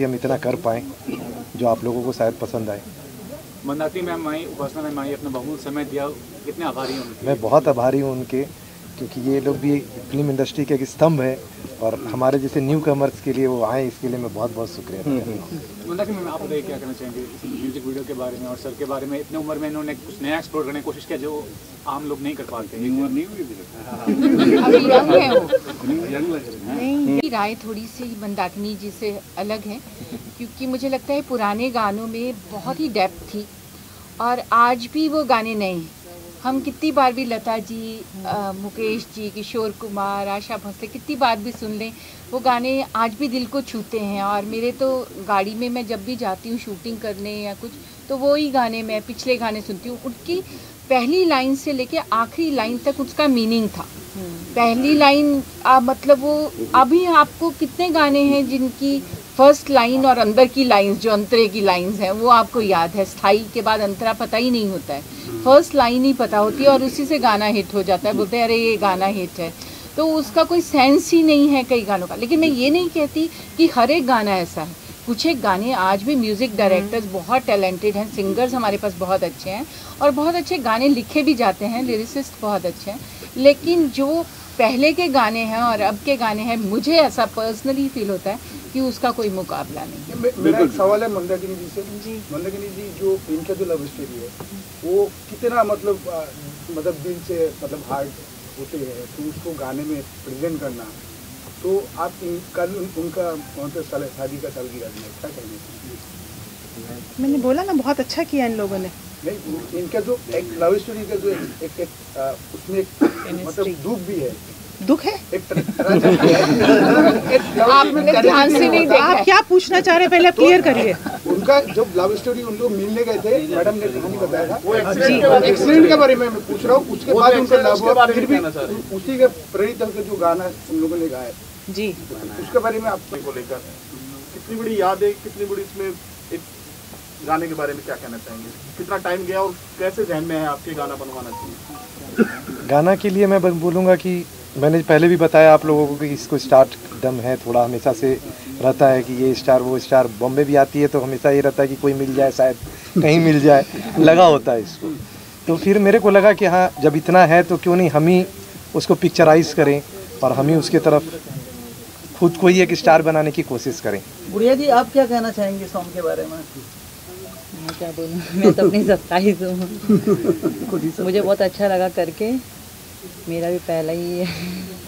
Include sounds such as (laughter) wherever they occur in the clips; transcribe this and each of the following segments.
थी हम इतना कर पाएँ जो आप लोगों को शायद पसंद आए। मंदाती मैम आई उपासना मैम आई अपना बहुमूल्य समय दिया। कितने आभारी हूँ मैं बहुत आभारी हूँ उनके क्योंकि ये लोग भी फ़िल्म इंडस्ट्री के एक स्तंभ है। और हमारे जैसे न्यू कमर्स के लिए वो आए इसके लिए मैं बहुत बहुत शुक्रिया करता हूँ। आप बताइए क्या कहना चाहेंगे म्यूज़िक वीडियो के बारे में और सर के बारे में? इतने उम्र में इन्होंने कुछ नया एक्सप्लोर करने की कोशिश किया जो आम लोग नहीं कर पाते उम्र नहीं हुई अभी यंग है वो। नहीं मेरी राय थोड़ी सी मंदाकिनी जी से अलग है क्योंकि मुझे लगता है पुराने गानों में बहुत ही डेप्थ थी और आज भी वो गाने नए हैं। हम कितनी बार भी लता जी अ, मुकेश जी किशोर कुमार आशा भोसले कितनी बार भी सुन लें वो गाने आज भी दिल को छूते हैं और मेरे तो गाड़ी में मैं जब भी जाती हूँ शूटिंग करने या कुछ तो वो ही गाने मैं पिछले गाने सुनती हूँ। उनकी पहली लाइन से लेके आखिरी लाइन तक उसका मीनिंग था। पहली लाइन आ, मतलब वो अभी आपको कितने गाने हैं जिनकी फ़र्स्ट लाइन और अंदर की लाइंस जो अंतरे की लाइंस हैं वो आपको याद है। स्थायी के बाद अंतरा पता ही नहीं होता है। फ़र्स्ट लाइन ही पता होती है और उसी से गाना हिट हो जाता है। बोलते हैं अरे ये गाना हिट है। तो उसका कोई सेंस ही नहीं है कई गानों का। लेकिन मैं ये नहीं कहती कि हर एक गाना ऐसा है। कुछ एक गाने आज भी म्यूज़िक डायरेक्टर्स बहुत टैलेंटेड हैं। सिंगर्स हमारे पास बहुत अच्छे हैं और बहुत अच्छे गाने लिखे भी जाते हैं। लिरिसिस्ट बहुत अच्छे हैं। लेकिन जो पहले के गाने हैं और अब के गाने हैं मुझे ऐसा पर्सनली फील होता है कि उसका कोई मुकाबला नहीं। मे- मेरा एक सवाल है मंदाकिनी जी से। मंदाकिनी जी जो इनका जो लव स्टोरी है वो कितना मतलब मतलब दिल से मतलब हार्ड होते हैं तो उसको गाने में प्रेजेंट करना। तो आप कल उनका कौन सा साल शादी का सालगिरह में क्या कहने मैंने बोला ना बहुत अच्छा किया इन लोगों ने। नहीं इनका जो एक लव स्टोरी का जो एक, एक, एक आ, उसमें एक मतलब दुख भी है। दुख है आपने ध्यान से नहीं देखा आप क्या पूछना चाह रहे हैं पहले क्लियर करिए उनका जब लव स्टोरी उन लोग मिलने गए थे मैडम ने कहानी बताया था एक्सीडेंट के बारे में मैं पूछ रहा हूँ उसके बाद उनका लव हुआ फिर भी उसी के प्रेरित होकर जो गाना उन लोगों ने गाया जी उसके बारे में आप को लेकर कितनी बड़ी याद है कितनी बड़ी इसमें एक गाने के बारे में क्या कहना चाहेंगे कितना टाइम गया और कैसे जहन में है आपके गाना बनवाना चाहिए गाना के लिए मैं बोलूँगा कि मैंने पहले भी बताया आप लोगों को कि इसको स्टार्ट दम है थोड़ा हमेशा से रहता है कि ये स्टार वो स्टार बॉम्बे भी आती है तो हमेशा ये रहता है कि कोई मिल जाए शायद कहीं मिल जाए लगा होता है इसको। तो फिर मेरे को लगा कि हाँ जब इतना है तो क्यों नहीं हम ही उसको पिक्चराइज करें और हम ही उसके तरफ़ खुद को ही एक स्टार बनाने की कोशिश करें। गुड़िया जी आप क्या कहना चाहेंगे सॉन्ग के बारे में? मैं क्या बोलूँ? मैं तो अपनी (laughs) सत्ताईस हूँ। मुझे बहुत अच्छा लगा करके। मेरा भी पहला ही है।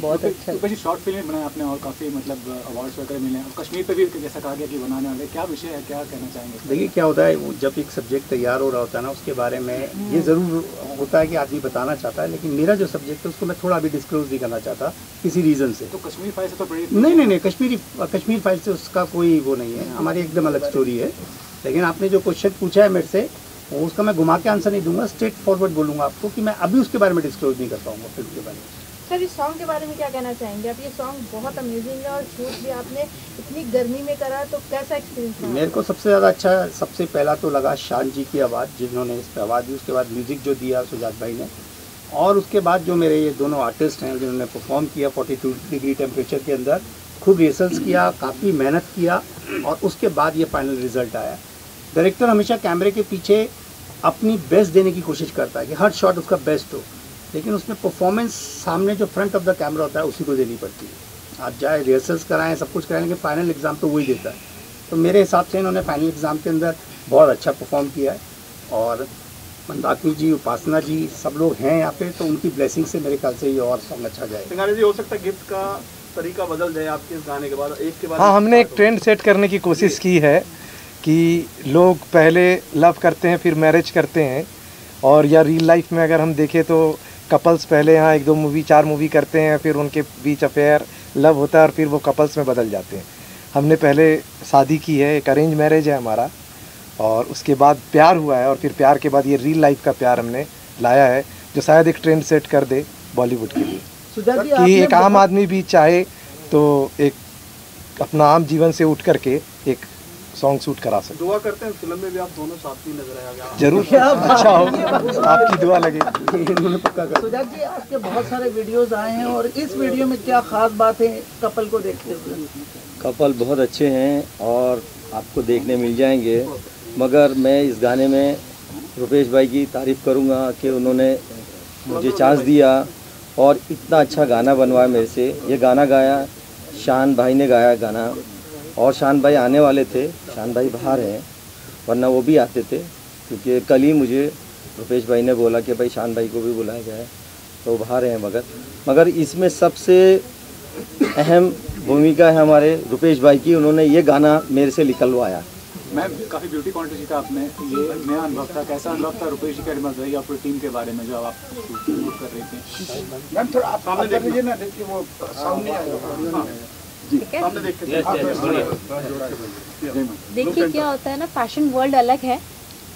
बहुत अच्छा। तो शॉर्ट फ़िल्म बनाया आपने और काफ़ी मतलब अवार्ड्स वगैरह मिले। हैं और कश्मीर पे भी जैसा कहा गया कि बनाने वाले क्या विषय है क्या कहना चाहेंगे देखिए क्या होता है वो जब एक सब्जेक्ट तैयार हो रहा होता है ना उसके बारे में ये ज़रूर होता है कि आदमी बताना चाहता है लेकिन मेरा जो सब्जेक्ट है उसको मैं थोड़ा अभी डिस्क्लोज नहीं करना चाहता किसी रीज़न से। तो कश्मीर फ़ाइल से तो प्रेरित नहीं नहीं नहीं कश्मीरी कश्मीर फ़ाइल से उसका कोई वो नहीं है। हमारी एकदम अलग स्टोरी है। लेकिन आपने जो क्वेश्चन पूछा है मेरे से उसका मैं घुमा के आंसर नहीं दूँगा स्ट्रेट फॉरवर्ड बोलूँगा आपको कि मैं अभी उसके बारे में डिस्क्लोज नहीं कर पाऊँगा फ़िल्म के बारे में। सर इस सॉन्ग के बारे में क्या कहना चाहेंगे? आप ये सॉन्ग बहुत अमेजिंग है और शूट भी आपने इतनी गर्मी में करा तो कैसा एक्सपीरियंस मेरे को सबसे ज़्यादा अच्छा सबसे पहला तो लगा शान जी की आवाज़ जिन्होंने इस पर आवाज़ दी। उसके बाद म्यूज़िक जो दिया सुजात भाई ने। और उसके बाद जो मेरे ये दोनों आर्टिस्ट हैं जिन्होंने परफॉर्म किया 42 डिग्री टेम्परेचर के अंदर खूब रिहर्सल्स किया काफ़ी मेहनत किया और उसके बाद ये फाइनल रिज़ल्ट आया। डायरेक्टर हमेशा कैमरे के पीछे अपनी बेस्ट देने की कोशिश करता है कि हर शॉट उसका बेस्ट हो। लेकिन उसमें परफॉर्मेंस सामने जो फ्रंट ऑफ़ द कैमरा होता है उसी को देनी पड़ती है। आप चाहे रिहर्सल्स कराएँ सब कुछ कराएँ लेकिन फाइनल एग्ज़ाम तो वही देता है। तो मेरे हिसाब से इन्होंने फाइनल एग्ज़ाम के अंदर बहुत अच्छा परफॉर्म किया है। और मंदाकिनी जी उपासना जी सब लोग हैं यहाँ पे तो उनकी ब्लेसिंग से मेरे ख्याल से ये और सॉन्ग अच्छा जाएगा। सिंगारे जी हो सकता है गिफ्ट का तरीका बदल जाए आपके इस गाने के बाद एक के बाद हाँ हमने एक ट्रेंड सेट करने की कोशिश की है। कि लोग पहले लव करते हैं फिर मैरिज करते हैं और या रियल लाइफ में अगर हम देखें तो कपल्स पहले यहाँ एक दो मूवी चार मूवी करते हैं फिर उनके बीच अफेयर लव होता है और फिर वो कपल्स में बदल जाते हैं। हमने पहले शादी की है एक अरेंज मैरिज है हमारा और उसके बाद प्यार हुआ है और फिर प्यार के बाद ये रियल लाइफ का प्यार हमने लाया है जो शायद एक ट्रेंड सेट कर दे बॉलीवुड के लिए। कि एक आम आदमी भी चाहे तो एक अपना आम जीवन से उठ करके एक सॉन्ग शूट करा सके दुआ करते हैं फ़िल्म में भी आप दोनों साथ ही नज़र आएगा ज़रूर। अच्छा हो। आपकी दुआ लगे। इन्होंने पक्का कर सुजात जी आपके बहुत सारे वीडियोस आए हैं और इस वीडियो में क्या खास बात है कपल को देखते हुए? कपल बहुत अच्छे हैं और आपको देखने मिल जाएँगे। मगर मैं इस गाने में रुपेश भाई की तारीफ़ करूँगा कि उन्होंने मुझे चांस दिया और इतना अच्छा गाना बनवाया मेरे से। ये गाना गाया शान भाई ने गाया गाना। और शान भाई आने वाले थे शान भाई बाहर हैं वरना वो भी आते थे क्योंकि कल ही मुझे रुपेश भाई ने बोला कि भाई शान भाई को भी बुलाया जाए तो बाहर हैं मगर मगर इसमें सबसे अहम भूमिका है हमारे रुपेश भाई की उन्होंने ये गाना मेरे से निकलवाया। मैम काफ़ी ब्यूटी कॉन्टेस्ट जीता आपने ये नया अनुभव था कैसा अनुभव था रुपेश जी का रही आपकी टीम के बारे में जो आप शूट कर रही थी? मैम थोड़ा आप सामने देख लीजिए ना देखिए वो साउंड नहीं आएगा जी सामने देख के देखिए। क्या होता है ना फ़ैशन वर्ल्ड अलग है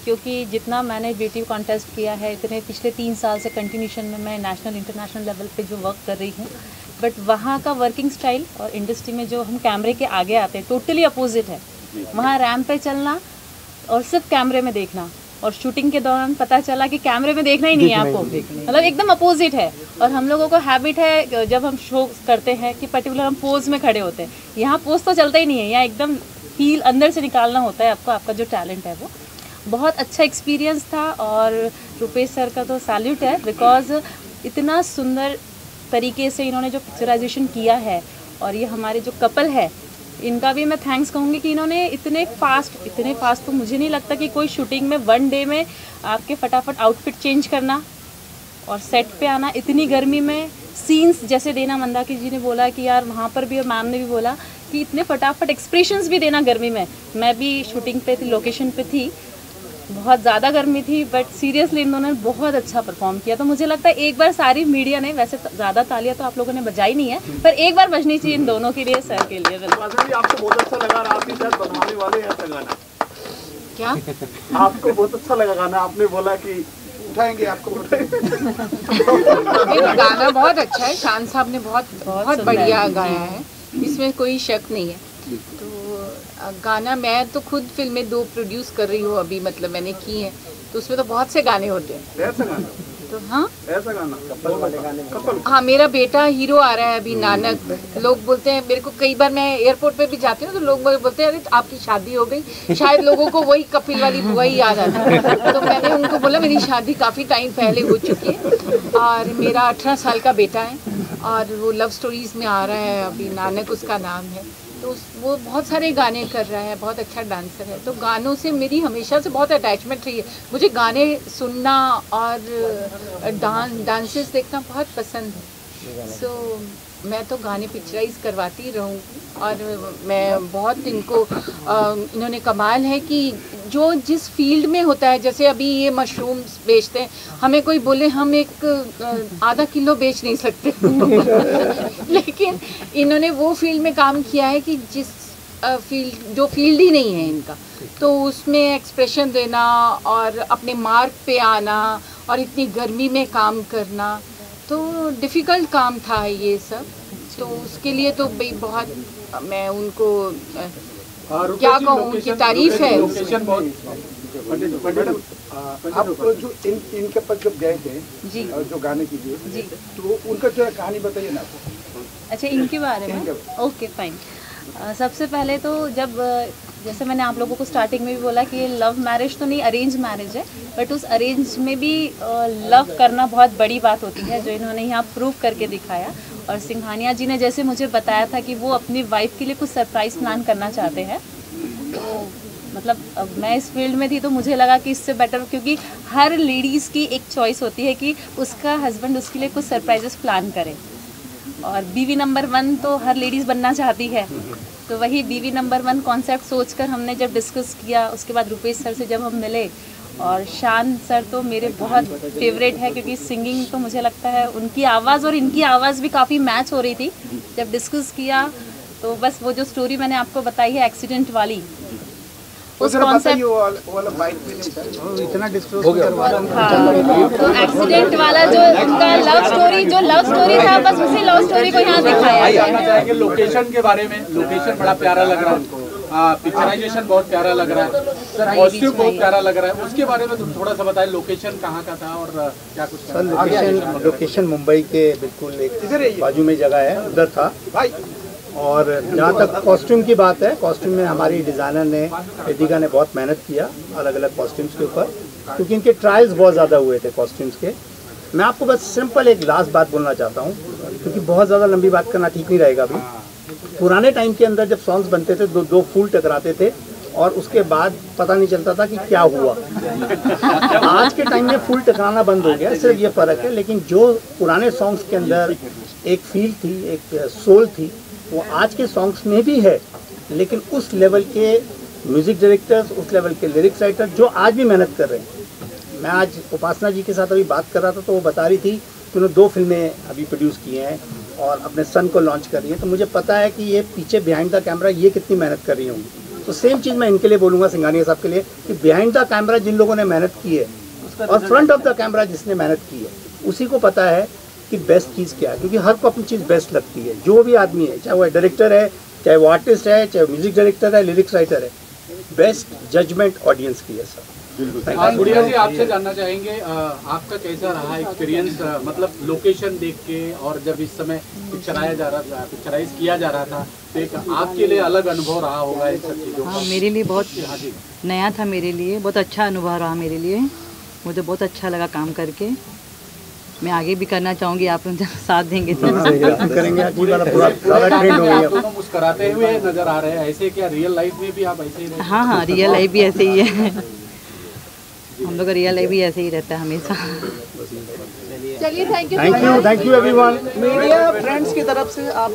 क्योंकि जितना मैंने ब्यूटी कॉन्टेस्ट किया है इतने पिछले तीन साल से कंटिन्यूशन में मैं नेशनल इंटरनेशनल लेवल पे जो वर्क कर रही हूँ। बट वहाँ का वर्किंग स्टाइल और इंडस्ट्री में जो हम कैमरे के आगे आते हैं टोटली अपोजिट है। वहाँ रैम पे चलना और सिर्फ़ कैमरे में देखना। और शूटिंग के दौरान पता चला कि कैमरे में देखना ही नहीं है आपको। मतलब एकदम अपोजिट है। और हम लोगों को हैबिट है जब हम शो करते हैं कि पर्टिकुलर हम पोज में खड़े होते हैं। यहाँ पोज तो चलता ही नहीं है। यहाँ एकदम फील अंदर से निकालना होता है आपको। आपका जो टैलेंट है वो। बहुत अच्छा एक्सपीरियंस था और रुपेश सर का तो सैल्यूट है बिकॉज़ इतना सुंदर तरीके से इन्होंने जो पिक्चराइजेशन किया है और ये हमारे जो कपल है इनका भी मैं थैंक्स कहूँगी कि इन्होंने इतने फास्ट इतने फास्ट तो मुझे नहीं लगता कि कोई शूटिंग में वन डे में आपके फटाफट आउटफिट चेंज करना और सेट पे आना। इतनी गर्मी में सीन्स जैसे देना, मंदाकिनी जी ने बोला कि यार वहाँ पर भी और मैम ने भी बोला कि इतने फटाफट एक्सप्रेशंस भी देना गर्मी में। मैं भी शूटिंग पे थी लोकेशन पे थी। बहुत ज़्यादा गर्मी थी बट सीरियसली इन्होंने बहुत अच्छा परफॉर्म किया। तो मुझे लगता है एक बार सारी मीडिया ने वैसे ज़्यादा तालियाँ तो आप लोगों ने बजाई नहीं है पर एक बार बजनी चाहिए इन दोनों के लिए सर के लिए बिल्कुल। आपको बहुत अच्छा लगा आप भी शायद बनवाने वाले हैं ऐसा गाना? क्या? आपको बहुत अच्छा लगा गाना आपने बोला कि उठाएँगे आपको गाना बहुत अच्छा है शान साहब ने बहुत बहुत बढ़िया गाया है इसमें कोई शक नहीं है। तो अ, गाना मैं तो खुद फ़िल्में दो प्रोड्यूस कर रही हूँ अभी मतलब मैंने की हैं तो उसमें तो बहुत से गाने होते हैं। तो हाँ? ऐसा गाना? कपल वाले गाने। कपल? हाँ मेरा बेटा हीरो आ रहा है अभी नानक। लोग बोलते हैं मेरे को कई बार मैं एयरपोर्ट पे भी जाती हूँ तो लोग बोलते हैं अरे आपकी शादी हो गई। शायद लोगों को वही कपिल वाली बुआ ही याद आता है। तो मैंने उनको बोला मेरी शादी काफ़ी टाइम पहले हो चुकी है। और मेरा अठारह साल का बेटा है और वो लव स्टोरीज में आ रहा है अभी नानक उसका नाम है। तो वो बहुत सारे गाने कर रहा है, बहुत अच्छा डांसर है। तो गानों से मेरी हमेशा से बहुत अटैचमेंट रही है। मुझे गाने सुनना और डांस डांसेस देखना बहुत पसंद है। सो मैं तो गाने पिक्चराइज करवाती रहूँगी और मैं बहुत इनको इन्होंने कमाल है कि जो जिस फ़ील्ड में होता है, जैसे अभी ये मशरूम्स बेचते हैं, हमें कोई बोले हम एक आधा किलो बेच नहीं सकते। (laughs) लेकिन इन्होंने वो फ़ील्ड में काम किया है कि जिस फ़ील्ड, जो फ़ील्ड ही नहीं है इनका। तो उसमें एक्सप्रेशन देना और अपने मार्क पे आना और इतनी गर्मी में काम करना तो डिफ़िकल्ट काम था ये सब। तो उसके लिए तो भाई बहुत मैं उनको क्या कहूँ उनकी तारीफ़ है। लोकेशन मैडम आप जो इन इनके पास जब गए थे जी। जो गाने के लिए तो उनका जो कहानी बताइए ना अच्छा इनके बारे में? ओके फाइन सबसे पहले तो जब जैसे मैंने आप लोगों को स्टार्टिंग में भी बोला कि ये लव मैरिज तो नहीं अरेंज मैरिज है बट उस अरेंज में भी लव करना बहुत बड़ी बात होती है जो इन्होंने यहाँ प्रूव करके दिखाया। और सिंघानिया जी ने जैसे मुझे बताया था कि वो अपनी वाइफ के लिए कुछ सरप्राइज़ प्लान करना चाहते हैं। तो मतलब मैं इस फ़ील्ड में थी तो मुझे लगा कि इससे बेटर क्योंकि हर लेडीज़ की एक चॉइस होती है कि उसका हस्बैंड उसके लिए कुछ सरप्राइजेस प्लान करे। और बीवी नंबर वन तो हर लेडीज़ बनना चाहती है। तो वही बीवी नंबर वन कॉन्सेप्ट सोचकर हमने जब डिस्कस किया, उसके बाद रुपेश सर से जब हम मिले और शान सर तो मेरे बहुत फेवरेट है क्योंकि सिंगिंग तो मुझे लगता है उनकी आवाज़ और इनकी आवाज़ भी काफ़ी मैच हो रही थी। जब डिस्कस किया तो बस वो जो स्टोरी मैंने आपको बताई है एक्सीडेंट वाली वो उस कॉन्सेप्ट हाँ तो एक्सीडेंट वाला जो उनका लव स्टोरी जो लव स्टोरी था बस उसी लव स्टोरी को यहाँ दिखाया। लोकेशन के बारे में। लोकेशन बड़ा प्यारा लग रहा हाँ पिक्चराइजेशन बहुत प्यारा लग रहा है। सर कॉस्ट्यूम बहुत प्यारा लग रहा है। उसके बारे में तुम थोड़ा सा बताएँ लोकेशन कहाँ का था और क्या कुछ सर लोकेशन लोकेशन मुंबई के बिल्कुल एक बाजू में जगह है उधर था। भाई। और जहाँ तक कॉस्ट्यूम की बात है कॉस्ट्यूम में हमारी डिज़ाइनर ने रितिका ने बहुत मेहनत किया अलग अलग कॉस्ट्यूम्स के ऊपर क्योंकि इनके ट्रायल्स बहुत ज़्यादा हुए थे कॉस्ट्यूम्स के। मैं आपको बस सिंपल एक लास्ट बात बोलना चाहता हूँ क्योंकि बहुत ज़्यादा लंबी बात करना ठीक नहीं रहेगा अभी। पुराने टाइम के अंदर जब सॉन्ग्स बनते थे, दो दो फूल टकराते थे और उसके बाद पता नहीं चलता था कि क्या हुआ। आज के टाइम में फूल टकराना बंद हो गया, सिर्फ़ ये फ़र्क है। लेकिन जो पुराने सॉन्ग्स के अंदर एक फील थी, एक सोल थी, वो आज के सॉन्ग्स में भी है। लेकिन उस लेवल के म्यूज़िक डायरेक्टर्स उस लेवल के लिरिक्स राइटर जो आज भी मेहनत कर रहे हैं। मैं आज उपासना जी के साथ अभी बात कर रहा था तो वो बता रही थी कि उन्होंने दो फ़िल्में अभी प्रोड्यूस की हैं। और अपने सन को लॉन्च कर रही हैं तो मुझे पता है कि ये पीछे बिहाइंड द कैमरा ये कितनी मेहनत कर रही होंगी। तो सेम चीज़ मैं इनके लिए बोलूँगा सिंगानिया साहब के लिए कि बिहाइंड द कैमरा जिन लोगों ने मेहनत की है और फ्रंट ऑफ़ द कैमरा जिसने मेहनत की है उसी को पता है कि बेस्ट चीज़ क्या है क्योंकि हर को अपनी चीज़ बेस्ट लगती है। जो भी आदमी है चाहे वो डायरेक्टर है चाहे वो आर्टिस्ट है चाहे म्यूज़िक डायरेक्टर है लिरिक्स राइटर है बेस्ट जजमेंट ऑडियंस की है सर हाँ, गुड़िया जी आपसे जानना चाहेंगे आपका कैसा रहा एक्सपीरियंस मतलब लोकेशन देख के और जब इस समय पिक्चराया जा रहा था पिक्चराइज किया जा रहा था तो एक आपके लिए अलग अनुभव रहा होगा इन सब चीज़ों हाँ का? मेरे लिए बहुत हाँ नया था मेरे लिए बहुत अच्छा अनुभव रहा मेरे लिए। मुझे बहुत अच्छा लगा काम करके। मैं आगे भी करना चाहूँगी आप लोग साथ देंगे तो। करेंगे हो मुस्कुराते हुए नज़र आ रहे हैं ऐसे क्या रियल लाइफ में भी आप ऐसे ही हाँ हाँ रियल लाइफ भी ऐसे ही है। हम लोग का रियल लाइफ भी ऐसे ही रहता है हमेशा। (laughs) चलिए thank you thank you thank you everyone media friends की तरफ़ से आप